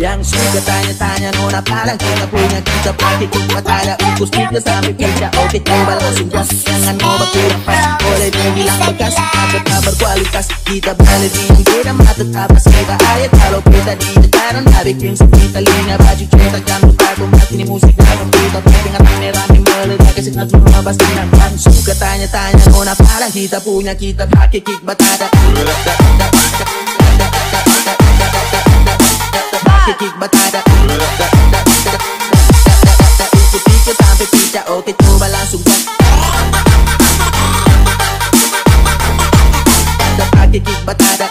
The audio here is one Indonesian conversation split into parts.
Yang suka tanya-tanya nona parang kita punya kita pakai kita ada ukus kita sampai kerja. Oke coba langsung gas Jangan mau berkurang pas. Boleh bilang bekas Atau tak berkualitas Kita balik di yang beda mata tetap kita ayat Kalau kita di jajaran Dari bikin sepi telinga Baju cerita jangan lupa Kumat ini musik dalam kita. Dengan rame-rame meledak Kasih satu mabas dengan Langsung ke tanya-tanya Nona parang kita punya kita pakai kick batada big batada. Isipin ko tampi pita Otit mo walang sugat Sa pagkikig batada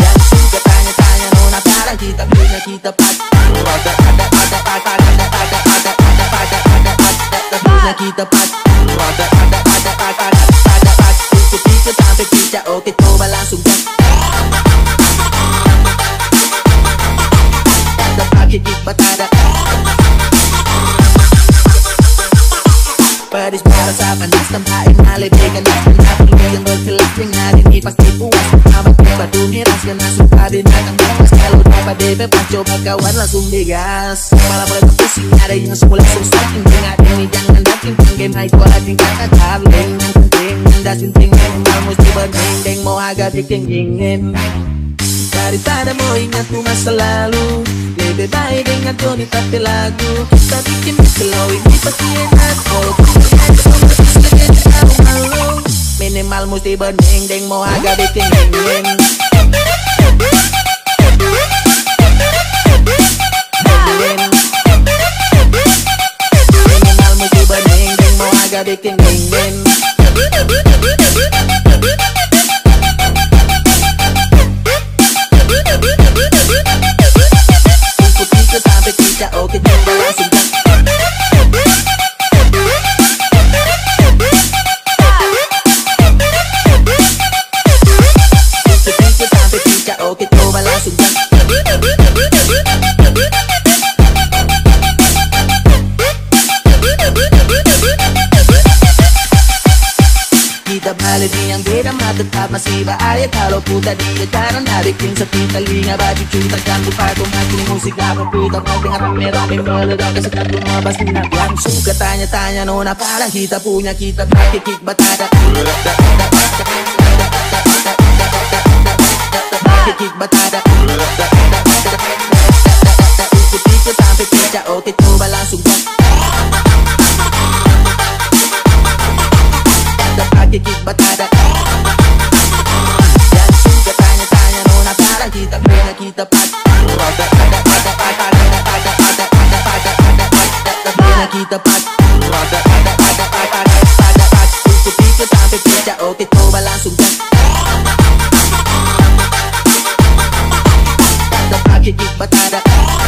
Yan sugat tanya-tanya no na parang kitang pinakita pat Nakita pat Isipin ko tampi pita Otit mo walang sugat Pedis para sa panas nalibigan na Pinapaligyan berkelas Yang hari ini pasti puas Amat tiba dumiras Kena suka binatang bukas Kalau dapat pas coba kawan langsung digas Malah boleh terpusing Ada yang semula susah ada ini jangan dating Game night gua tingkat darling Yang penting Anda sinting Memang mesti berding Mau agak bikin ingin Daripada mau ingat ku masa lalu. Lebih baik dengar Johnny tapi lagu. Kita bikin slow ini pasti enak Minimal mesti bening Deng mau agak bikin ingin Minimal mesti bening Deng mau agak bikin melody ang beda matapat Masiba ay talo puta di Itaro na victim sa pitalinga Babi chuta kanto pa Tumating musika Kumputa pati harap merong may molo daw Kasi kat lumabas na Yan suka tanya-tanya no na parang kita punya kita Bakit kick batada Ulap da da the pot. Keep the pot. Sự biết cho ta biết biết đã ở cái thô ba lan xuống đất. Đặt tập hạ khi dịp ba ta đã.